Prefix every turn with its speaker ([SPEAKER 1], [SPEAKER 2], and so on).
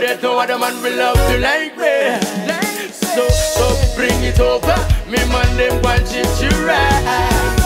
[SPEAKER 1] know that no other man will love to like me. So, so bring it over. Me man, them want you to ride.